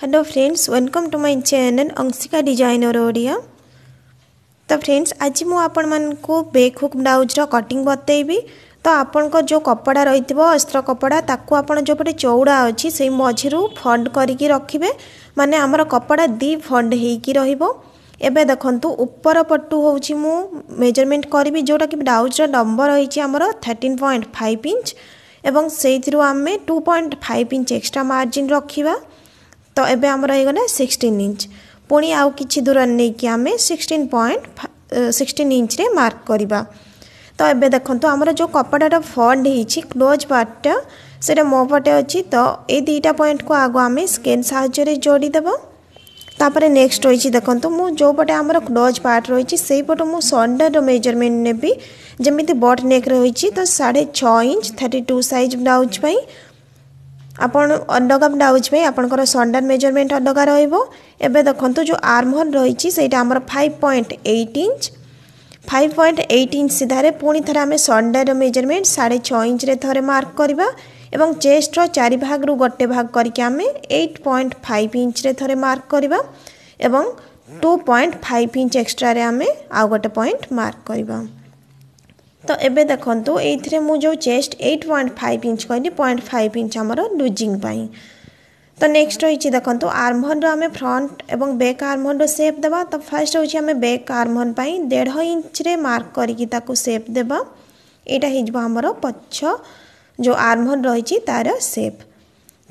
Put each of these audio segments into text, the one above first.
hello friends welcome to my channel Anshika designer Odia ତ friends ଆଜି ମୁଁ ଆପଣମାନଙ୍କୁ ବେକ୍ ହୁକ୍ ବ୍ଲାଉଜ୍ର କଟିଂ ବତେଇବି ତ ଆପଣଙ୍କ ଯେଉଁ କପଡ଼ା ରହିଥିବ ଅସ୍ତ୍ର କପଡ଼ା ତାକୁ ଆପଣ ଯେଉଁପଟେ ଚଉଡ଼ା ଅଛି ସେଇ ମଝିରୁ ଫଣ୍ଡ କରିକି ରଖିବେ ମାନେ ଆମର କପଡ଼ା ଦୁଇ ଫଣ୍ଡ ହେଇକି ରହିବ ଏବେ ଦେଖନ୍ତୁ ଉପର ପଟୁ ହେଉଛି ମୁଁ ମେଜରମେଣ୍ଟ କରିବି ଯେଉଁଟାକି ବ୍ଲାଉଜ୍ର ଲମ୍ବ ରହିଛି ଆମର ଥାର୍ଟିନ୍ ପଏଣ୍ଟ ଫାଇଭ୍ ଇଞ୍ଚ ଏବଂ ସେଇଥିରୁ ଆମେ two point five inch extra margin ରଖିବା ତ ଏବେ ଆମର ହେଇଗଲା ସିକ୍ସଟିନ୍ ଇଞ୍ଚ ପୁଣି ଆଉ କିଛି ଦୂର ନେଇକି ଆମେ ସିକ୍ସଟିନ୍ ପଏଣ୍ଟ ସିକ୍ସଟିନ୍ ଇଞ୍ଚରେ ମାର୍କ କରିବା ତ ଏବେ ଦେଖନ୍ତୁ ଆମର ଯେଉଁ କପଡ଼ାଟା ଫଲ୍ଡ ହେଇଛି କ୍ଲୋଜ୍ ପାର୍ଟଟା ସେଇଟା ମୋ ପଟେ ଅଛି ତ ଏଇ ଦୁଇଟା ପଏଣ୍ଟକୁ ଆଗ ଆମେ ସ୍କେଲ୍ ସାହାଯ୍ୟରେ ଯୋଡ଼ିଦେବା ତାପରେ ନେକ୍ସଟ ରହିଛି ଦେଖନ୍ତୁ ମୁଁ ଯେଉଁ ପଟେ ଆମର କ୍ଲୋଜ୍ ପାର୍ଟ ରହିଛି ସେଇପଟୁ ମୁଁ ସୋଲ୍ଡରର ମେଜରମେଣ୍ଟ ନେବି ଯେମିତି ବଟ୍ ନେକ୍ ରହିଛି ତ ସାଢ଼େ ଛଅ inch thirty two size blouse ପାଇଁ ଆପଣ ଅଣ୍ଡରଗାମ୍ ବ୍ଲାଉଜ୍ ପାଇଁ ଆପଣଙ୍କର ସଣ୍ଡାନ୍ ମେଜରମେଣ୍ଟ ଅଲଗା ରହିବ ଏବେ ଦେଖନ୍ତୁ ଯେଉଁ ଆର୍ମ ରହିଛି ସେଇଟା ଆମର five point eight inch five point eight inch ସିଧାରେ ପୁଣି ଥରେ ଆମେ ସଣ୍ଡାର ମେଜରମେଣ୍ଟ ସାଢ଼େ ଛଅ ଇଞ୍ଚରେ ଥରେ ମାର୍କ କରିବା ଏବଂ ଚେଷ୍ଟର ଚାରି ଭାଗରୁ ଗୋଟେ ଭାଗ କରିକି ଆମେ ଏଇଟ୍ ପଏଣ୍ଟ ଫାଇଭ୍ ଇଞ୍ଚରେ ଥରେ ମାର୍କ କରିବା ଏବଂ ଟୁ ପଏଣ୍ଟ ଫାଇଭ୍ ଇଞ୍ଚ ଏକ୍ସଟ୍ରାରେ ଆମେ ଆଉ ଗୋଟେ ପଏଣ୍ଟ ମାର୍କ କରିବା তো ଏବେ ଦେଖନ୍ତୁ ଏଇଥିରେ ମୁଁ ଯେଉଁ chest eight point five inch କହିଲି ପଏଣ୍ଟ ଫାଇଭ୍ ଇଞ୍ଚ ଆମର ଲୁଜିଂ ପାଇଁ ତ ନେକ୍ସଟ ରହିଛି ଦେଖନ୍ତୁ ଆର୍ମହୋଲ୍ର ଆମେ ଫ୍ରଣ୍ଟ ଏବଂ ବ୍ୟାକ୍ ଆର୍ମହୋଲ୍ର ସେପ୍ ଦେବା ତ ଫାର୍ଷ୍ଟ ହେଉଛି ଆମେ ବ୍ୟାକ୍ ଆର୍ମହୋଲ୍ ପାଇଁ ଦେଢ଼ ଇଞ୍ଚରେ ମାର୍କ କରିକି ତାକୁ ସେପ୍ ଦେବା ଏଇଟା ହେଇଯିବ ଆମର ପଛ ଯେଉଁ ଆର୍ମହୋଲ୍ ରହିଛି ତା'ର ସେପ୍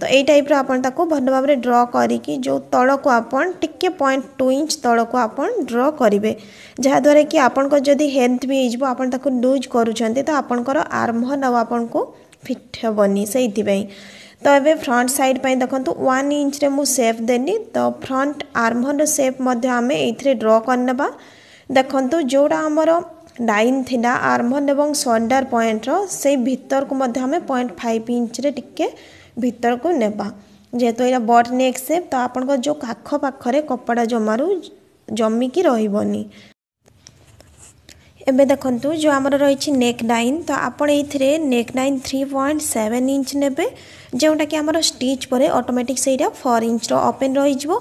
तो यही टाइप आपण भल भाव में ड्र करी जो तल को आपण टी पॉइंट टू इंच तल को आपण ड्र करेंगे जहाद्वर कि आपण जदि हेल्थ भी हो लुज करूँ तो आपंकर आर्महन होल आपन को फिट हेनी से तो ये फ्रंट सैड पर देखो वन इंच सेप देनी तो फ्रंट आर्महन होल आम ये ड्र करने देखु जोड़ा आमर डाइन थी आर्महन होल और सोल्डर पॉइंट से भितर को पॉइंट फाइव इंच टिके ଭିତରକୁ ନେବା ଯେହେତୁ ଏଇଟା ବଟ୍ ନେକ୍ ସେପ୍ ତ ଆପଣଙ୍କ ଯେଉଁ କାଖ ପାଖରେ କପଡ଼ା ଜମାରୁ ଜମିକି ରହିବନି ଏବେ ଦେଖନ୍ତୁ ଯେଉଁ ଆମର ରହିଛି ନେକ୍ ନାଇନ୍ ତ ଆପଣ ଏଇଥିରେ neck nine three point seven inch ନେବେ ଯେଉଁଟାକି ଆମର ଷ୍ଟିଚ୍ ପରେ ଅଟୋମେଟିକ୍ ସେଇଟା ଫୋର୍ ଇଞ୍ଚର ଓପେନ୍ ରହିଯିବ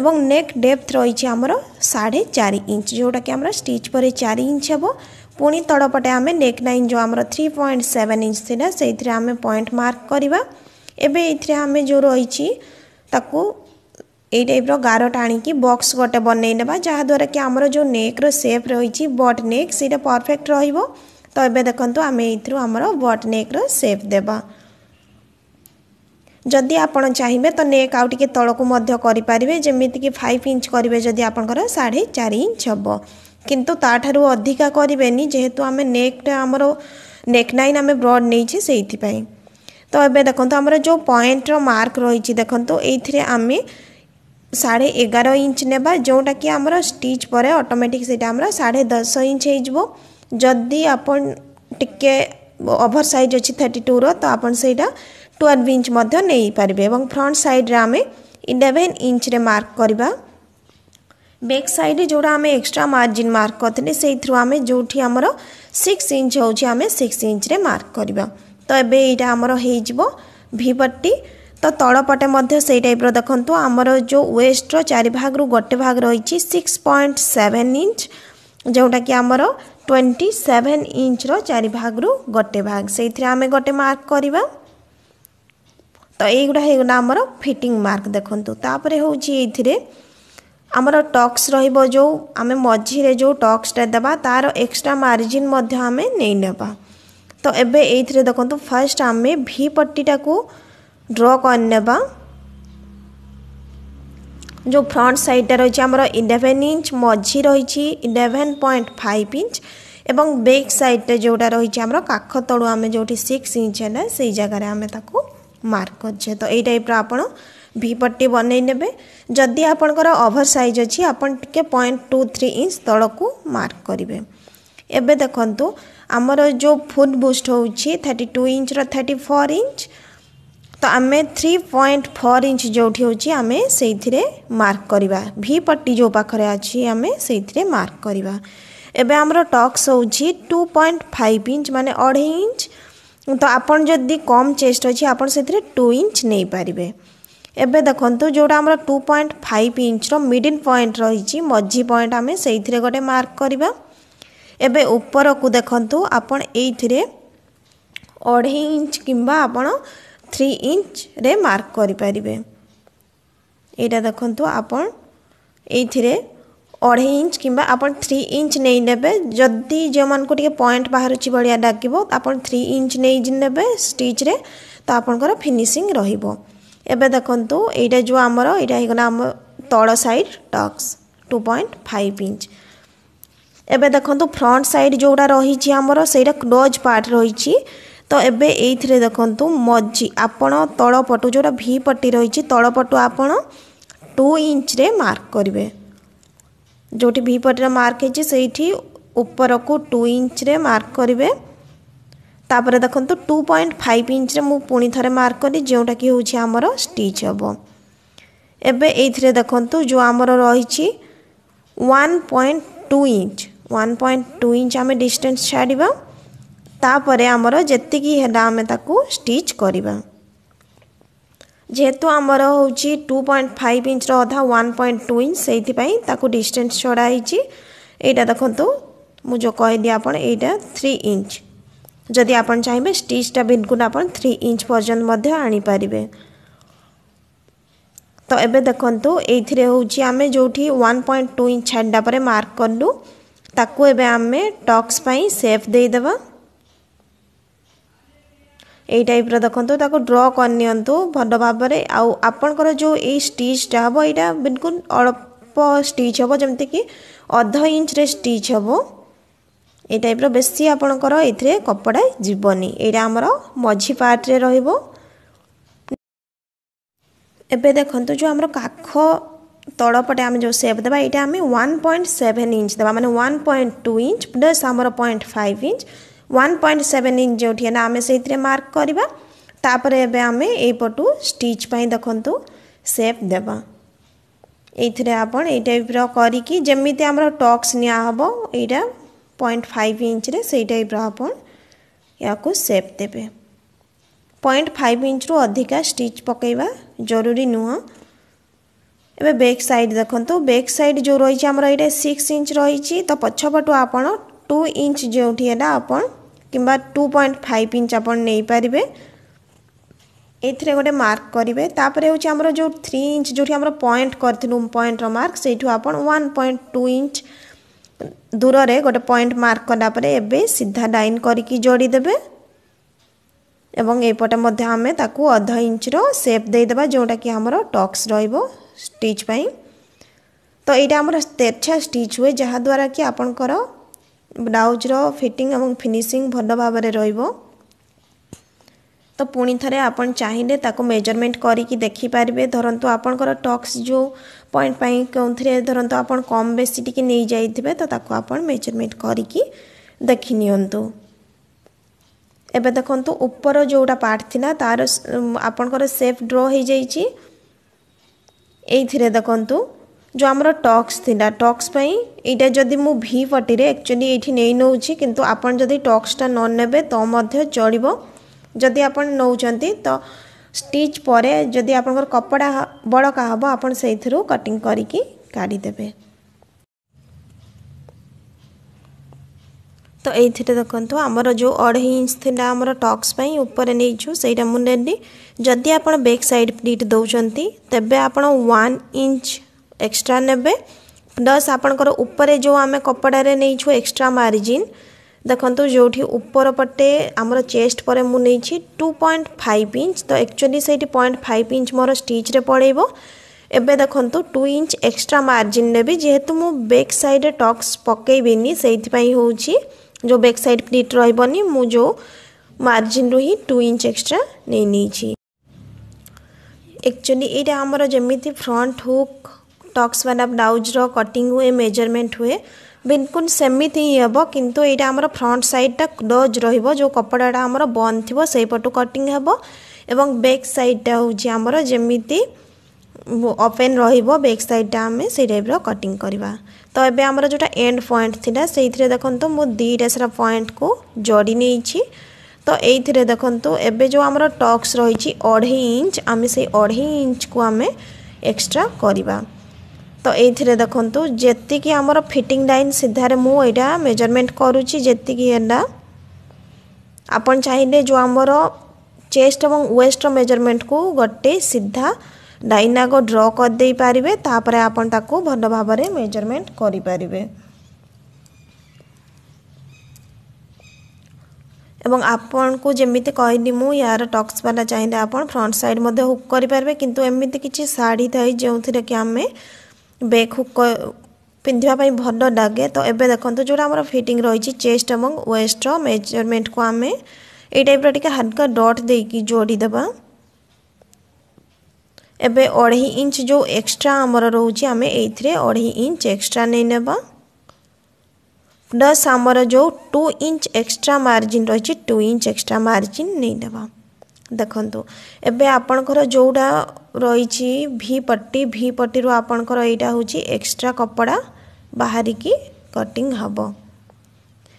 ଏବଂ ନେକ୍ ଡେପ୍ଥ ରହିଛି ଆମର ସାଢ଼େ ଚାରି ଇଞ୍ଚ ଯେଉଁଟାକି ଆମର ଷ୍ଟିଚ୍ ପରେ ଚାରି ଇଞ୍ଚ ହେବ ପୁଣି ତଳପଟେ ଆମେ ନେକ୍ ନାଇନ୍ ଯେଉଁ ଆମର ଥ୍ରୀ ପଏଣ୍ଟ ସେଭେନ୍ ଇଞ୍ଚ ଥିଲା ସେଇଥିରେ ଆମେ ପଏଣ୍ଟ ମାର୍କ କରିବା ଏବେ ଏଥିରେ ଆମେ ଯେଉଁ ରହିଛି ତାକୁ ଏଇ ଟାଇପ୍ର ଗାର ଟାଣିକି ବକ୍ସ ଗୋଟେ ବନେଇ ନେବା ଯାହାଦ୍ୱାରା କି ଆମର ଯେଉଁ ନେକ୍ର ସେପ୍ ରହିଛି ବଟ୍ ନେକ୍ ସେଇଟା ପରଫେକ୍ଟ ରହିବ ତ ଏବେ ଦେଖନ୍ତୁ ଆମେ ଏଇଥିରୁ ଆମର ବଟ୍ ନେକ୍ର ସେପ୍ ଦେବା ଯଦି ଆପଣ ଚାହିଁବେ ତ ନେକ୍ ଆଉ ଟିକେ ତଳକୁ ମଧ୍ୟ କରିପାରିବେ ଯେମିତିକି ଫାଇଭ୍ ଇଞ୍ଚ କରିବେ ଯଦି ଆପଣଙ୍କର ସାଢ଼େ ଚାରି ଇଞ୍ଚ ହେବ କିନ୍ତୁ ତା'ଠାରୁ ଅଧିକା କରିବେନି ଯେହେତୁ ଆମେ ନେକ୍ଟା ଆମର ନେକ୍ ନାଇନ୍ ଆମେ ବ୍ରଡ୍ ନେଇଛେ ସେଇଥିପାଇଁ ତ ଏବେ ଦେଖନ୍ତୁ ଆମର ଯେଉଁ ପଏଣ୍ଟର ମାର୍କ ରହିଛି ଦେଖନ୍ତୁ ଏଇଥିରେ ଆମେ ସାଢ଼େ ଏଗାର ଇଞ୍ଚ ନେବା ଯେଉଁଟାକି ଆମର ଷ୍ଟିଚ୍ ପରେ ଅଟୋମେଟିକ୍ ସେଇଟା ଆମର ସାଢ଼େ ଦଶ ଇଞ୍ଚ ହେଇଯିବ ଯଦି ଆପଣ ଟିକେ ଓଭର ସାଇଜ୍ ଅଛି ଥାର୍ଟି ଟୁର ତ ଆପଣ ସେଇଟା ଟୁଏଲ୍ଭ ଇଞ୍ଚ ମଧ୍ୟ ନେଇପାରିବେ ଏବଂ ଫ୍ରଣ୍ଟ ସାଇଡ଼୍ରେ ଆମେ ଇଲେଭେନ୍ ଇଞ୍ଚରେ ମାର୍କ କରିବା ବ୍ୟାକ୍ ସାଇଡ଼୍ରେ ଯେଉଁଟା ଆମେ ଏକ୍ସଟ୍ରା ମାର୍ଜିନ୍ ମାର୍କ କରିଥିଲେ ସେଇଥିରୁ ଆମେ ଯେଉଁଠି ଆମର ସିକ୍ସ ଇଞ୍ଚ ହେଉଛି ଆମେ ସିକ୍ସ ଇଞ୍ଚରେ ମାର୍କ କରିବା এবে এইটা আমার হয়ে যাব ভি পট্টি তো তলপটে মধ্যে সেই টাইপ্র দেখন্তু আমার যে ওয়েস্টর চারি ভাগরু গোটে ভাগ রয়েছে সিক্স পয়েন্ট সেভেন ইঞ্চ যেটা কি আমার টোয়েন্টি সেভেন ইঞ্চর চারি ভাগরু গোটে ভাগ সেইথিরে আমি গোটে মার্ক করিবা তো এইগুলা হয়েগলা আমার ফিটিং মার্ক দেখন্তু তাপরে হচ্ছে এইথিরে আমার টক্স রহব যে আমি মঝিরে যে টক্সটা দেবা তার এক্সট্রা মার্জিন মধ্যে আমি নেই নেবা তো ଏବେ ଏଇଥିରେ ଦେଖନ୍ତୁ ଫାର୍ଷ୍ଟ ଆମେ ଭି ପଟିଟାକୁ ଡ୍ର କରିନେବା ଯେଉଁ ଫ୍ରଣ୍ଟ ସାଇଡ଼୍ଟା ରହିଛି ଆମର ଇଲେଭେନ୍ ଇଞ୍ଚ ମଝି ରହିଛି ଇଲେଭେନ୍ ପଏଣ୍ଟ ଫାଇଭ୍ ଇଞ୍ଚ ଏବଂ ବେକ୍ ସାଇଡ଼୍ରେ ଯେଉଁଟା ରହିଛି ଆମର କାଖ ତଳୁ ଆମେ ଯେଉଁଠି ସିକ୍ସ ଇଞ୍ଚ ହେଲା ସେଇ ଜାଗାରେ ଆମେ ତାକୁ ମାର୍କ କରୁଛେ ତ ଏଇ ଟାଇପ୍ର ଆପଣ ଭି ପଟି ବନେଇ ନେବେ ଯଦି ଆପଣଙ୍କର ଓଭର ସାଇଜ୍ ଅଛି ଆପଣ ଟିକେ ପଏଣ୍ଟ ଟୁ ଥ୍ରୀ ଇଞ୍ଚ ତଳକୁ ମାର୍କ କରିବେ ଏବେ ଦେଖନ୍ତୁ ଆମର ଯେଉଁ ଫୁଟ୍ ବୁଷ୍ଟ ହେଉଛି ଥାର୍ଟି ଟୁ ଇଞ୍ଚର ଥାର୍ଟି ଫୋର୍ ଇଞ୍ଚ ତ ଆମେ ଥ୍ରୀ ପଏଣ୍ଟ ଫୋର୍ ଇଞ୍ଚ ଯେଉଁଠି ହେଉଛି ଆମେ ସେଇଥିରେ ମାର୍କ କରିବା ଭି ପଟି ଯେଉଁ ପାଖରେ ଅଛି ଆମେ ସେଇଥିରେ ମାର୍କ କରିବା ଏବେ ଆମର ଟକ୍ସ ହେଉଛି ଟୁ ପଏଣ୍ଟ ଫାଇଭ୍ ଇଞ୍ଚ ମାନେ ଅଢ଼େଇ ଇଞ୍ଚ ତ ଆପଣ ଯଦି କମ୍ ଚେଷ୍ଟ ଅଛି ଆପଣ ସେଥିରେ ଟୁ ଇଞ୍ଚ ନେଇପାରିବେ ଏବେ ଦେଖନ୍ତୁ ଯେଉଁଟା ଆମର ଟୁ ପଏଣ୍ଟ ଫାଇଭ୍ ଇଞ୍ଚର ମିଡ଼ିଲ୍ ପଏଣ୍ଟ ରହିଛି ମଝି ପଏଣ୍ଟ ଆମେ ସେଇଥିରେ ଗୋଟେ ମାର୍କ କରିବା ଏବେ ଉପରକୁ ଦେଖନ୍ତୁ ଆପଣ ଏଇଥିରେ ଅଢ଼େଇ ଇଞ୍ଚ କିମ୍ବା ଆପଣ ଥ୍ରୀ ଇଞ୍ଚରେ ମାର୍କ କରିପାରିବେ ଏଇଟା ଦେଖନ୍ତୁ ଆପଣ ଏଇଥିରେ ଅଢ଼େଇ ଇଞ୍ଚ କିମ୍ବା ଆପଣ ଥ୍ରୀ ଇଞ୍ଚ ନେଇନେବେ ଯଦି ଯେଉଁମାନଙ୍କୁ ଟିକେ ପଏଣ୍ଟ ବାହାରୁଛି ଭଳିଆ ଡାକିବ ଆପଣ ଥ୍ରୀ ଇଞ୍ଚ ନେଇ ନେବେ ଷ୍ଟିଚ୍ରେ ତ ଆପଣଙ୍କର ଫିନିସିଂ ରହିବ ଏବେ ଦେଖନ୍ତୁ ଏଇଟା ଯେଉଁ ଆମର ଏଇଟା ହେଇଗଲା ଆମ ତଳ side tucks two point five inch এবে দেখুন ফ্রন্ট সাইড যেটা রয়েছে আমার সেইটা ক্লোজ পার্ট রয়েছে তো এবে এইথিরে দেখুন মঝি আপনার তলপটু যেটা ভি পটি রয়েছে তলপটু আপনার টু ইঞ্চরে মার্ক করবে যেটি ভি পটির মার্ক হয়েছে সেইটি উপরকু টু ইঞ্চরে মার্ক করবে তাপরে দেখুন টু পয়েন্ট ফাইভ ইঞ্চরে মু পুঁ থে মার্ক করি যেটা কি হচ্ছে আমার স্টিচ হব এবে এইথিরে দেখুন যে আমার রয়েছে one point two inch one point two inch ଆମେ ଡିଷ୍ଟାନ୍ସ ଛାଡ଼ିବା ତାପରେ ଆମର ଯେତିକି ହେଲା ଆମେ ତାକୁ ଷ୍ଟିଚ୍ କରିବା ଯେହେତୁ ଆମର ହେଉଛି ଟୁ ପଏଣ୍ଟ ଫାଇଭ୍ ଇଞ୍ଚର ଅଧା ୱାନ୍ ପଏଣ୍ଟ ଟୁ ଇଞ୍ଚ ସେଇଥିପାଇଁ ତାକୁ ଡିଷ୍ଟାନ୍ସ ଛଡ଼ା ହେଇଛି ଏଇଟା ଦେଖନ୍ତୁ ମୁଁ ଯେଉଁ କହିଲି ଆପଣ ଏଇଟା ଥ୍ରୀ ଇଞ୍ଚ ଯଦି ଆପଣ ଚାହିଁବେ ଷ୍ଟିଚ୍ଟା ବିଲକୁଲ ଆପଣ ଥ୍ରୀ ଇଞ୍ଚ ପର୍ଯ୍ୟନ୍ତ ମଧ୍ୟ ଆଣିପାରିବେ ତ ଏବେ ଦେଖନ୍ତୁ ଏଇଥିରେ ହେଉଛି ଆମେ ଯେଉଁଠି ୱାନ୍ ପଏଣ୍ଟ ଟୁ ଇଞ୍ଚ ଛାଡ଼ିଲା ପରେ ମାର୍କ କଲୁ ତାକୁ ଏବେ ଆମେ ଟକ୍ସ ପାଇଁ ସେଫ୍ ଦେଇଦେବା ଏଇ ଟାଇପ୍ର ଦେଖନ୍ତୁ ତାକୁ ଡ୍ର କରିନିଅନ୍ତୁ ଭଲ ଭାବରେ ଆଉ ଆପଣଙ୍କର ଯେଉଁ ଏଇ ଷ୍ଟିଚ୍ଟା ହେବ ଏଇଟା ବିଲକୁଲ ଅଳ୍ପ ଷ୍ଟିଚ୍ ହେବ ଯେମିତିକି ଅଧ ଇଞ୍ଚରେ ଷ୍ଟିଚ୍ ହେବ ଏଇ ଟାଇପ୍ର ବେଶୀ ଆପଣଙ୍କର ଏଥିରେ କପଡ଼ା ଯିବନି ଏଇଟା ଆମର ମଝି ପାର୍ଟରେ ରହିବ ଏବେ ଦେଖନ୍ତୁ ଯେଉଁ ଆମର କାଖ ତଳପଟେ ଆମେ ଯେଉଁ ସେପ୍ ଦେବା ଏଇଟା ଆମେ ୱାନ୍ ପଏଣ୍ଟ ସେଭେନ୍ ଇଞ୍ଚ ଦେବା ମାନେ one point two inch plus ଆମର point five inch one point seven inch ଯେଉଁଠି ହେଲା ଆମେ ସେଇଥିରେ ମାର୍କ କରିବା ତାପରେ ଏବେ ଆମେ ଏଇପଟୁ ଷ୍ଟିଚ୍ ପାଇଁ ଦେଖନ୍ତୁ ସେପ୍ ଦେବା ଏଇଥିରେ ଆପଣ ଏଇ ଟାଇପ୍ର କରିକି ଯେମିତି ଆମର ଟକ୍ସ ନିଆହେବ ଏଇଟା ପଏଣ୍ଟ ଫାଇଭ୍ ଇଞ୍ଚରେ ସେଇ ଟାଇପ୍ର ଆପଣ ଏହାକୁ ସେପ୍ ଦେବେ ପଏଣ୍ଟ ଫାଇଭ୍ ଇଞ୍ଚରୁ ଅଧିକା ଷ୍ଟିଚ୍ ପକାଇବା ଜରୁରୀ ନୁହଁ এবার বেକ୍ সাইড দেখন্তু বেକ୍ সাইড যে রয়েছে আমার এটা সিক্স ইঞ্চ রয়েছে তো পছপটু আপনার টু ইঞ্চ যেটি এটা আপনার কিংবা টু পয়েন্ট ফাইভ ইঞ্চ আপনার নিয়ে এইথিরে গোটে মার্ক করবে তাপরে হচ্ছে আমার যে থ্রি ইঞ্চ যেটি আমরা পয়েন্ট করলু পয়েন্টর মার্ক সেইটু আপনার ওয়ান পয়েন্ট টু ইঞ্চ দূরে গোটে পয়েন্ট মার্ক কলাপরে এবে সিধা লাইন করিকি যোড়ি দেবে এবং এইপটে মধ্যে আমি তাকে অধ ইঞ্চর সেপ দিয়ে দেবা যেটা কি আমার টক্স রহব ଷ୍ଟିଚ୍ ପାଇଁ ତ ଏଇଟା ଆମର ତେରଛା ଷ୍ଟିଚ୍ ହୁଏ ଯାହାଦ୍ୱାରା କି ଆପଣଙ୍କର ବ୍ଲାଉଜ୍ର ଫିଟିଂ ଏବଂ ଫିନିସିଂ ଭଲ ଭାବରେ ରହିବ ତ ପୁଣି ଥରେ ଆପଣ ଚାହିଁଲେ ତାକୁ ମେଜରମେଣ୍ଟ କରିକି ଦେଖିପାରିବେ ଧରନ୍ତୁ ଆପଣଙ୍କର ଟକ୍ସ ଯେଉଁ ପଏଣ୍ଟ ପାଇଁ କେଉଁଥିରେ ଧରନ୍ତୁ ଆପଣ କମ୍ ବେଶୀ ଟିକେ ନେଇଯାଇଥିବେ ତ ତାକୁ ଆପଣ ମେଜରମେଣ୍ଟ କରିକି ଦେଖିନିଅନ୍ତୁ ଏବେ ଦେଖନ୍ତୁ ଉପର ଯେଉଁଟା ପାର୍ଟ ଥିଲା ତା'ର ଆପଣଙ୍କର ସେଫ୍ ଡ୍ର ହୋଇଯାଇଛି ଏଇଥିରେ ଦେଖନ୍ତୁ ଯେଉଁ ଆମର ଟକ୍ସ ଥିଲା ଟକ୍ସ ପାଇଁ ଏଇଟା ଯଦି ମୁଁ ଭି ପଟିରେ ଆକ୍ଚୁଆଲି ଏଇଠି ନେଇ ନେଉଛି କିନ୍ତୁ ଆପଣ ଯଦି ଟକ୍ସଟା ନ ନେବେ ତ ମଧ୍ୟ ଚଳିବ ଯଦି ଆପଣ ନେଉଛନ୍ତି ତ ଷ୍ଟିଚ୍ ପରେ ଯଦି ଆପଣଙ୍କର କପଡ଼ା ବଳକା ହେବ ଆପଣ ସେଇଥିରୁ କଟିଂ କରିକି କାଢ଼ିଦେବେ ତ ଏଇଥିରେ ଦେଖନ୍ତୁ ଆମର ଯେଉଁ ଅଢ଼େଇ ଇଞ୍ଚ ଥିଲା ଆମର ଟକ୍ସ ପାଇଁ ଉପରେ ନେଇଛୁ ସେଇଟା ମୁଁ ନେଲି ଯଦି ଆପଣ ବ୍ୟାକ୍ ସାଇଡ଼୍ ପ୍ଲିଟ୍ ଦେଉଛନ୍ତି ତେବେ ଆପଣ ୱାନ୍ ଇଞ୍ଚ ଏକ୍ସଟ୍ରା ନେବେ ପ୍ଲସ୍ ଆପଣଙ୍କର ଉପରେ ଯେଉଁ ଆମେ କପଡ଼ାରେ ନେଇଛୁ ଏକ୍ସଟ୍ରା ମାର୍ଜିନ୍ ଦେଖନ୍ତୁ ଯେଉଁଠି ଉପର ପଟେ ଆମର ଚେଷ୍ଟ ପରେ ମୁଁ ନେଇଛି ଟୁ ପଏଣ୍ଟ ଫାଇଭ୍ ଇଞ୍ଚ ତ ଆକ୍ଚୁଆଲି ସେଇଠି ପଏଣ୍ଟ ଫାଇଭ୍ ଇଞ୍ଚ ମୋର ଷ୍ଟିଚ୍ରେ ପଳେଇବ ଏବେ ଦେଖନ୍ତୁ ଟୁ ଇଞ୍ଚ ଏକ୍ସଟ୍ରା ମାର୍ଜିନ୍ ନେବି ଯେହେତୁ ମୁଁ ବ୍ୟାକ୍ ସାଇଡ଼୍ରେ ଟକ୍ସ ପକେଇବିନି ସେଇଥିପାଇଁ ହେଉଛି जो बैक साइड प्लीट रही मुझे मार्जिन रु ही टू इंच एक्सट्रा नहीं एक्चुअली यहाँ आमर जमी फ्रंट हुक टक्स वाला ब्लाउज्र कटिंग हुए मेजरमेंट हुए बिल्कुल सेमती ही हे कि यहाँ आम फ्रंट सैडटा क्लोज रो कपड़ाटा आम बंद थी सेपटू कटिंग हे और बैक सैडटा हूँ आमर जमी ଓପେନ୍ ରହିବ ବ୍ୟାକ୍ ସାଇଡ଼୍ଟା ଆମେ ସେଇ ଟାଇପ୍ର କଟିଂ କରିବା ତ ଏବେ ଆମର ଯେଉଁଟା ଏଣ୍ଡ ପଏଣ୍ଟ ଥିଲା ସେଇଥିରେ ଦେଖନ୍ତୁ ମୁଁ ଦୁଇଟା ସାରା ପଏଣ୍ଟକୁ ଯୋଡ଼ି ନେଇଛି ତ ଏଇଥିରେ ଦେଖନ୍ତୁ ଏବେ ଯେଉଁ ଆମର ଟକ୍ସ ରହିଛି ଅଢ଼େଇ ଇଞ୍ଚ ଆମେ ସେଇ ଅଢ଼େଇ ଇଞ୍ଚକୁ ଆମେ ଏକ୍ସଟ୍ରା କରିବା ତ ଏଇଥିରେ ଦେଖନ୍ତୁ ଯେତିକି ଆମର ଫିଟିଂ ଲାଇନ୍ ସିଧାରେ ମୁଁ ଏଇଟା ମେଜରମେଣ୍ଟ କରୁଛି ଯେତିକି ଏଇଟା ଆପଣ ଚାହିଁଲେ ଯେଉଁ ଆମର ଚେଷ୍ଟ ଏବଂ ୱେଷ୍ଟର ମେଜରମେଣ୍ଟକୁ ଗୋଟେ ସିଧା ଡାଇନାକୁ ଡ୍ର କରିଦେଇ ପାରିବେ ତାପରେ ଆପଣ ତାକୁ ଭଲ ଭାବରେ ମେଜରମେଣ୍ଟ କରିପାରିବେ এবং আপনার যেমিতি কহিলি মু ইয়ার টক্সবালা চাইলে আপনার ফ্রন্ট সাইড মধ্যে হুক করে পারবে কিন্তু এমিতি কিছু শাড়ি থাকে যে কি আমি ব্যাক হুক পিঁধা ভাল লাগে তো এবে দেখুন যেটা আমার ফিটিং রয়েছে চেস্ট এবং ওয়েস্টর মেজরমেন্টকু আমি এই টাইপর টিকি হালকা ডট দিয়ে যোড়ি দেবা এবে অড়াই ইঞ্চ যে এক্সট্রা আমার রয়েছে আমি এইথে অড়াই ইঞ্চ এক্সট্রা নিয়ে নেবা প্লস আমার যে টু ইঞ্চ এক্সট্রা মার্জিন রয়েছে টু ইঞ্চ এক্সট্রা মার্জিন নিয়ে নেবা ଦେଖନ୍ତୁ ଏବେ ଆପଣଙ୍କର ଯେଉଁଟା ରହିଛି ଭି ପଟି ଭି ପଟିରୁ ଆପଣଙ୍କର ଏଇଟା ହେଉଛି ଏକ୍ସଟ୍ରା କପଡ଼ା ବାହାରିକି କଟିଂ ହେବ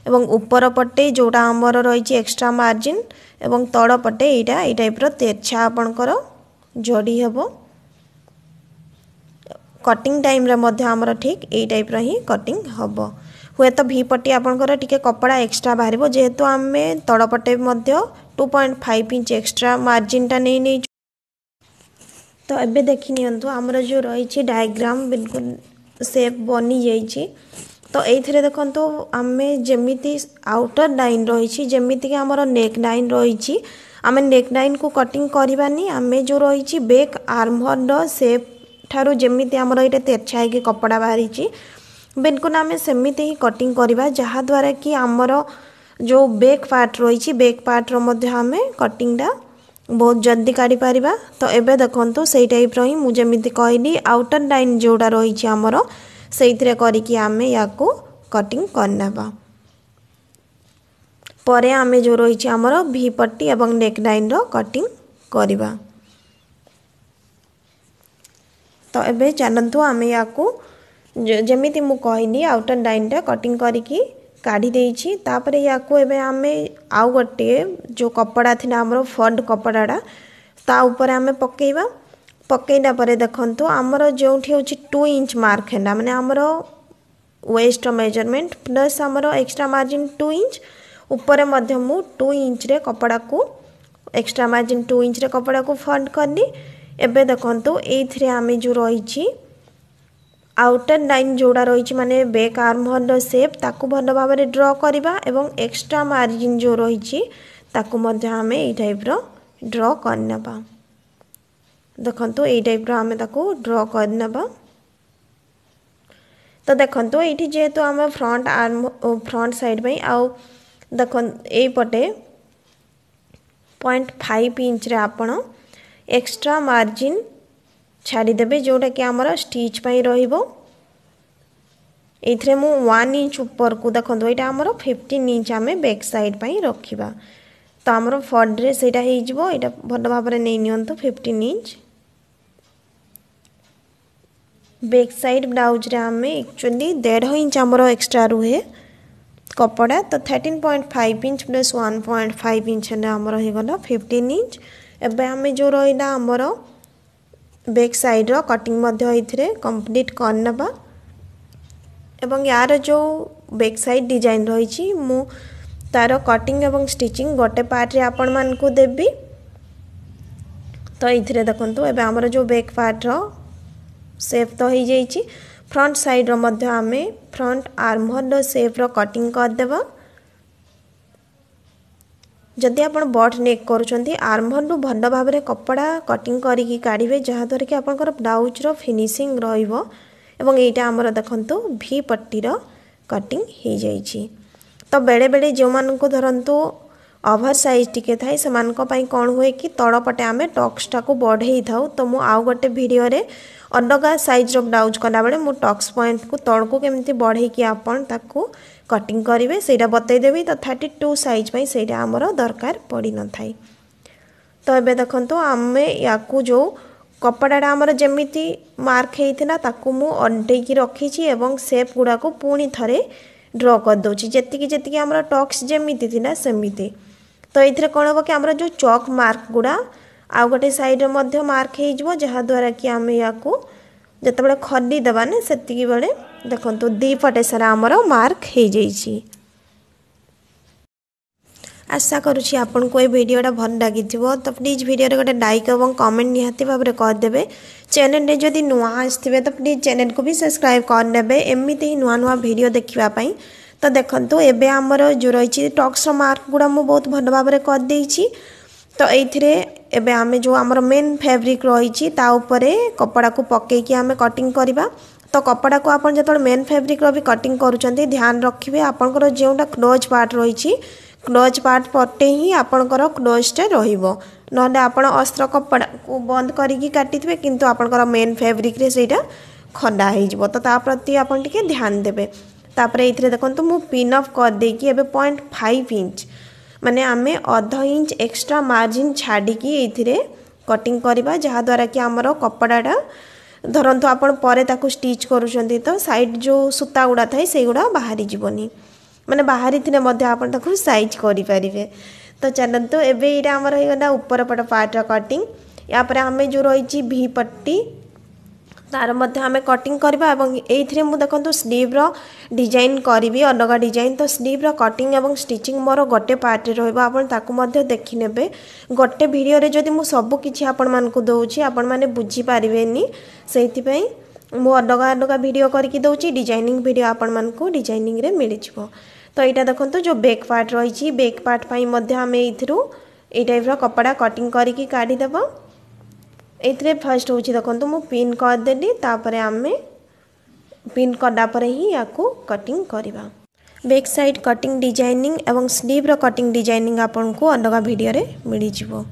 ଏବଂ ଉପର ପଟେ ଯେଉଁଟା ଆମର ରହିଛି ଏକ୍ସଟ୍ରା ମାର୍ଜିନ୍ ଏବଂ ତଳ ପଟେ ଏଇଟା ଏଇ ଟାଇପ୍ର ତେର୍ଛା ଆପଣଙ୍କର ଯୋଡ଼ି ହେବ କଟିଂ ଟାଇମ୍ରେ ମଧ୍ୟ ଆମର ଠିକ୍ ଏଇ ଟାଇପ୍ର ହିଁ କଟିଂ ହେବ ହୁଏତ ଭି ପଟି ଆପଣଙ୍କର ଟିକେ କପଡ଼ା ଏକ୍ସଟ୍ରା ବାହାରିବ ଯେହେତୁ ଆମେ ତଳପଟେ ମଧ୍ୟ two point five inch extra ମାର୍ଜିନ୍ଟା ନେଇ ନେଇଛୁ ତ ଏବେ ଦେଖିନିଅନ୍ତୁ ଆମର ଯେଉଁ ରହିଛି ଡାୟଗ୍ରାମ୍ ବିଲକୁଲ ସେପ୍ ବନିଯାଇଛି ତ ଏଇଥିରେ ଦେଖନ୍ତୁ ଆମେ ଯେମିତି ଆଉଟର ଲାଇନ୍ ରହିଛି ଯେମିତିକି ଆମର ନେକ୍ ଲାଇନ୍ ରହିଛି ଆମେ ନେକ୍ ଲାଇନ୍କୁ କଟିଂ କରିବାନି ଆମେ ଯେଉଁ ରହିଛି ବେକ୍ ଆର୍ମହୋଲ୍ର ସେପ୍ ଠାରୁ ଯେମିତି ଆମର ଏଇଟା ତେର୍ଛା ହେଇକି କପଡ଼ା ବାହାରିଛି ବେଲ୍କୁନ୍ ଆମେ ସେମିତି ହିଁ କଟିଂ କରିବା ଯାହାଦ୍ୱାରା କି ଆମର ଯେଉଁ ବେକ୍ ପାର୍ଟ ରହିଛି ବେକ୍ ପାର୍ଟର ମଧ୍ୟ ଆମେ କଟିଂଟା ବହୁତ ଜଲ୍ଦି କାଢ଼ିପାରିବା ତ ଏବେ ଦେଖନ୍ତୁ ସେଇ ଟାଇପ୍ର ହିଁ ମୁଁ ଯେମିତି କହିଲି ଆଉଟର୍ ଲାଇନ୍ ଯେଉଁଟା ରହିଛି ଆମର ସେଇଥିରେ କରିକି ଆମେ ୟାକୁ କଟିଂ କରିନେବା পরে আমি ଯେଉଁ ରହିଛି ଆମର ଭି ପଟି ଏବଂ ନେକ୍ ଲାଇନ୍ର କଟିଂ କରିବା ତ ଏବେ ଚାଲନ୍ତୁ ଆମେ ୟାକୁ ଯେମିତି ମୁଁ କହିଲି ଆଉଟର ଲାଇନ୍ଟା କଟିଂ କରିକି କାଢ଼ି ଦେଇଛି ତାପରେ ୟାକୁ ଏବେ ଆମେ ଆଉ ଗୋଟିଏ ଯେଉଁ କପଡ଼ା ଥିଲା ଆମର ଫଲ୍ଡ କପଡ଼ାଟା ତା ଉପରେ ଆମେ ପକାଇବା ପକାଇଲା ପରେ ଦେଖନ୍ତୁ ଆମର ଯେଉଁଠି ହେଉଛି ଟୁ ଇଞ୍ଚ ମାର୍କ ହେଲା ମାନେ ଆମର ୱେଷ୍ଟର ମେଜରମେଣ୍ଟ ପ୍ଲସ୍ ଆମର ଏକ୍ସଟ୍ରା ମାର୍ଜିନ୍ ଟୁ ଇଞ୍ଚ ଉପରେ ମଧ୍ୟ ମୁଁ ଟୁ ଇଞ୍ଚରେ କପଡ଼ାକୁ ଏକ୍ସଟ୍ରା ମାର୍ଜିନ୍ ଟୁ ଇଞ୍ଚରେ କପଡ଼ାକୁ ଫଣ୍ଡ କଲି ଏବେ ଦେଖନ୍ତୁ ଏଇଥିରେ ଆମେ ଯେଉଁ ରହିଛି আউটর লাইন যেটা রয়েছে মানে বেক আর্ম হল সেপ তাকে ভালোভাবে ড্র করা এবং এক্সট্রা মার্জিন যে রয়েছে তাকে আমি এই টাইপর ড্র করে নেবা দেখুন এই টাইপর আমি তাকে ড্র করে নেবা তো দেখুন এইটি যেহেতু আমার ফ্রন্ট আর্ম ফ্রন্ট সাইড পাই আউ ଦେଖ ଏଇପଟେ ପଏଣ୍ଟ ଫାଇଭ୍ ଇଞ୍ଚରେ ଆପଣ ଏକ୍ସଟ୍ରା ମାର୍ଜିନ୍ ଛାଡ଼ିଦେବେ ଯେଉଁଟାକି ଆମର ଷ୍ଟିଚ୍ ପାଇଁ ରହିବ ଏଇଥିରେ ମୁଁ ୱାନ୍ ଇଞ୍ଚ ଉପରକୁ ଦେଖନ୍ତୁ ଏଇଟା ଆମର ଫିଫ୍ଟିନ୍ ଇଞ୍ଚ ଆମେ ବ୍ୟାକ୍ ସାଇଡ଼୍ ପାଇଁ ରଖିବା ତ ଆମର ଫଡ଼୍ରେ ସେଇଟା ହେଇଯିବ ଏଇଟା ଭଲ ଭାବରେ ନେଇ ନିଅନ୍ତୁ ଫିଫ୍ଟିନ୍ ଇଞ୍ଚ ବ୍ୟାକ୍ ସାଇଡ଼୍ ବ୍ଲାଉଜ୍ରେ ଆମେ ଆକ୍ଚୁଆଲି ଦେଢ଼ ଇଞ୍ଚ ଆମର ଏକ୍ସଟ୍ରା ରୁହେ କପଡ଼ା ତ thirteen point five inch plus one point five inch ହେଲେ ଆମର ହେଇଗଲା ଫିଫ୍ଟିନ୍ ଇଞ୍ଚ ଏବେ ଆମେ ଯେଉଁ ରହିଲା ଆମର ବ୍ୟାକ୍ ସାଇଡ଼୍ର କଟିଂ ମଧ୍ୟ ଏଇଥିରେ କମ୍ପ୍ଲିଟ୍ କରିନେବା ଏବଂ ୟାର ଯେଉଁ ବ୍ୟାକ୍ ସାଇଡ଼୍ ଡିଜାଇନ୍ ରହିଛି ମୁଁ ତାର କଟିଂ ଏବଂ ଷ୍ଟିଚିଂ ଗୋଟେ ପାର୍ଟରେ ଆପଣମାନଙ୍କୁ ଦେବି ତ ଏଇଥିରେ ଦେଖନ୍ତୁ ଏବେ ଆମର ଯେଉଁ ବ୍ୟାକ୍ ପାର୍ଟର ସେପ୍ ତ ହେଇଯାଇଛି ଫ୍ରଣ୍ଟ ସାଇଡ଼୍ର ମଧ୍ୟ ଆମେ ଫ୍ରଣ୍ଟ ଆର୍ମହୋଲ୍ର ସେପ୍ର କଟିଂ କରିଦେବା ଯଦି ଆପଣ ବଟ୍ ନେକ୍ କରୁଛନ୍ତି ଆର୍ମହୋଲ୍ରୁ ଭଲ ଭାବରେ କପଡ଼ା କଟିଂ କରିକି କାଢ଼ିବେ ଯାହାଦ୍ୱାରା କି ଆପଣଙ୍କର ବ୍ଲାଉଜ୍ର ଫିନିସିଂ ରହିବ ଏବଂ ଏଇଟା ଆମର ଦେଖନ୍ତୁ ଭି ପଟିର କଟିଂ ହୋଇଯାଇଛି ତ ବେଳେବେଳେ ଯେଉଁମାନଙ୍କୁ ଧରନ୍ତୁ ଓଭର ସାଇଜ୍ ଟିକେ ଥାଏ ସେମାନଙ୍କ ପାଇଁ କ'ଣ ହୁଏ କି ତଳପଟେ ଆମେ ଟକ୍ସଟାକୁ ବଢ଼େଇ ଥାଉ ତ ମୁଁ ଆଉ ଗୋଟେ ଭିଡ଼ିଓରେ ଅଲଗା ସାଇଜ୍ର ବ୍ଲାଉଜ୍ କଲାବେଳେ ମୁଁ ଟକ୍ସ ପଏଣ୍ଟକୁ ତଳକୁ କେମିତି ବଢ଼େଇକି ଆପଣ ତାକୁ କଟିଂ କରିବେ ସେଇଟା ବତେଇଦେବି ତ ଥାର୍ଟି ଟୁ ସାଇଜ୍ ପାଇଁ ସେଇଟା ଆମର ଦରକାର ପଡ଼ିନଥାଏ ତ ଏବେ ଦେଖନ୍ତୁ ଆମେ ୟାକୁ ଯେଉଁ କପଡ଼ାଟା ଆମର ଯେମିତି ମାର୍କ ହେଇଥିଲା ତାକୁ ମୁଁ ଅଣ୍ଟେଇକି ରଖିଛି ଏବଂ ସେପ୍ ଗୁଡ଼ାକୁ ପୁଣି ଥରେ ଡ୍ର କରିଦେଉଛି ଯେତିକି ଯେତିକି ଆମର ଟକ୍ସ ଯେମିତି ଥିଲା ସେମିତି ତ ଏଇଥିରେ କ'ଣ ହେବ କି ଆମର ଯେଉଁ ଚକ୍ ମାର୍କ ଗୁଡ଼ା ଆଉ ଗୋଟେ ସାଇଡ଼୍ରେ ମଧ୍ୟ ମାର୍କ ହେଇଯିବ ଯାହାଦ୍ୱାରା କି ଆମେ ୟାକୁ ଯେତେବେଳେ ଖଦିଦେବା ନା ସେତିକି ବେଳେ ଦେଖନ୍ତୁ ଦୁଇ ପଟେ ସାରା ଆମର ମାର୍କ ହେଇଯାଇଛି ଆଶା କରୁଛି ଆପଣଙ୍କୁ ଏ ଭିଡ଼ିଓଟା ଭଲ ଲାଗିଥିବ ତ ପ୍ଲିଜ୍ ଭିଡ଼ିଓରେ ଗୋଟେ ଲାଇକ୍ ଏବଂ କମେଣ୍ଟ ନିହାତି ଭାବରେ କରିଦେବେ ଚ୍ୟାନେଲରେ ଯଦି ନୂଆ ଆସିଥିବେ ତ ପ୍ଲିଜ୍ ଚ୍ୟାନେଲକୁ ବି ସବସ୍କ୍ରାଇବ୍ କରିନେବେ ଏମିତି ହିଁ ନୂଆ ନୂଆ ଭିଡ଼ିଓ ଦେଖିବା ପାଇଁ তো দেখন্তু ଏବେ ଆମର ଯେଉଁ ରହିଛି ଟକ୍ସର ମାର୍କ ଗୁଡ଼ା ମୁଁ ବହୁତ ଭଲ ଭାବରେ କରିଦେଇଛି ତ ଏଇଥିରେ ଏବେ ଆମେ ଯେଉଁ ଆମର ମେନ୍ ଫ୍ୟାବ୍ରିକ୍ ରହିଛି ତା ଉପରେ କପଡ଼ାକୁ ପକାଇକି ଆମେ କଟିଂ କରିବା ତ କପଡ଼ାକୁ ଆପଣ ଯେତେବେଳେ ମେନ୍ ଫ୍ୟାବ୍ରିକ୍ର ବି କଟିଂ କରୁଛନ୍ତି ଧ୍ୟାନ ରଖିବେ ଆପଣଙ୍କର ଯେଉଁଟା କ୍ଲୋଜ୍ ପାର୍ଟ ରହିଛି କ୍ଲୋଜ୍ ପାର୍ଟ ପଟେ ହିଁ ଆପଣଙ୍କର କ୍ଲୋଜ୍ଟା ରହିବ ନହେଲେ ଆପଣ ଅସ୍ତ୍ର କପଡ଼ାକୁ ବନ୍ଦ କରିକି କାଟିଥିବେ କିନ୍ତୁ ଆପଣଙ୍କର ମେନ୍ ଫ୍ୟାବ୍ରିକ୍ରେ ସେଇଟା ଖଣ୍ଡା ହେଇଯିବ ତ ତା ପ୍ରତି ଆପଣ ଟିକେ ଧ୍ୟାନ ଦେବେ ତାପରେ ଏଇଥିରେ ଦେଖନ୍ତୁ ମୁଁ ପିନ୍ ଅଫ୍ କରିଦେଇକି ଏବେ ପଏଣ୍ଟ ଫାଇଭ୍ ଇଞ୍ଚ ମାନେ ଆମେ ଅଧ ଇଞ୍ଚ ଏକ୍ସଟ୍ରା ମାର୍ଜିନ୍ ଛାଡ଼ିକି ଏଇଥିରେ କଟିଂ କରିବା ଯାହାଦ୍ୱାରା କି ଆମର କପଡ଼ାଟା ଧରନ୍ତୁ ଆପଣ ପରେ ତାକୁ ଷ୍ଟିଚ୍ କରୁଛନ୍ତି ତ ସାଇଡ଼୍ ଯେଉଁ ସୂତା ଗୁଡ଼ା ଥାଏ ସେଇଗୁଡ଼ା ବାହାରି ଯିବନି ମାନେ ବାହାରିଥିଲେ ମଧ୍ୟ ଆପଣ ତାକୁ ସାଇଜ୍ କରିପାରିବେ ତ ଚାଲନ୍ତୁ ଏବେ ଏଇଟା ଆମର ହେଇଗଲା ଉପର ପଟ ପାର୍ଟର କଟିଂ ୟାପରେ ଆମେ ଯେଉଁ ରହିଛି ଭି ପଟି তার মধ্যে আমি কটিং করা এবং এইথিরে মু দেখুন স্লিভ্র ডিজাইন করবি অলগা ডিজাইন তো স্লিভ্র কটিং এবং স্টিচিং মোর গোটে পার্টে রহব আপনার তাকে মধ্যে দেখিনেবে গোটে ভিডিওরে যদি মু সবু কিছু আপন মানুষ দেছি আপন মানে বুঝিপারে সেইপাই মু অলগা অলগা ভিডিও করি দেছি ডিজাইনিং ভিডিও আপন মানুষ ডিজাইনিংরে মিলিযোগ তো এইটা দেখুন যে বেক পার্ট রয়েছে বেক পার্ট পাই মধ্যে আমি এইথির এই টাইপর কপড়া কটিং করিকি কাড়িদেবা ଏଥିରେ ଫାର୍ଷ୍ଟ ହେଉଛି ଦେଖନ୍ତୁ ମୁଁ ପିନ୍ କରିଦେଲି ତାପରେ ଆମେ ପିନ୍ କଲା ପରେ ହିଁ ୟାକୁ କଟିଂ କରିବା ବ୍ୟାକ୍ ସାଇଡ଼୍ କଟିଂ ଡିଜାଇନିଂ ଏବଂ ସ୍ଲିଭ୍ର କଟିଂ ଡିଜାଇନିଂ ଆପଣଙ୍କୁ ଅଲଗା ଭିଡ଼ିଓରେ ମିଳିଯିବ